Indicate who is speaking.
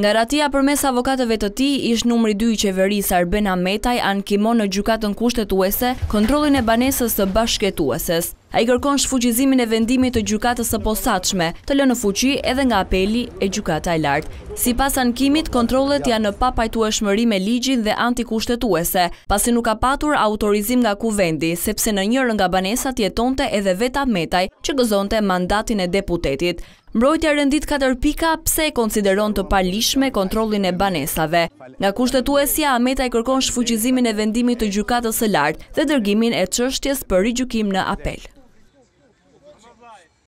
Speaker 1: Nga arratia përmes avokatëve të tij, ish-numri dy i qeverisë Arben Ahmetaj ankimon në Gjykatën Kushtetuese kontrollin e banesës së bashkëjetueses. Ai kërkon shfuqizimin e vendimit të Gjykatës së Posaçme, të lënë në fuqi edhe nga Apeli e Gjykata e Lartë. Sipas ankimit, kontrollet janë në papajtueshmëri me ligjin dhe antikushtetuese, pasi nuk ka patur autorizim nga Kuvendi, sepse në njërën nga banesat jetonte edhe vetë Ahmetaj që gëzonte mandatin e deputetit. Mbrojtja rendit katër pika pse e konsideron të paligjshëm kontrollin e banesave. Nga kushtetuesja, Ahmetaj kërkon shfuqizimin e vendimit të Gjykatës së Lartë dhe dërgimin e çështjes për rigjykim në apel.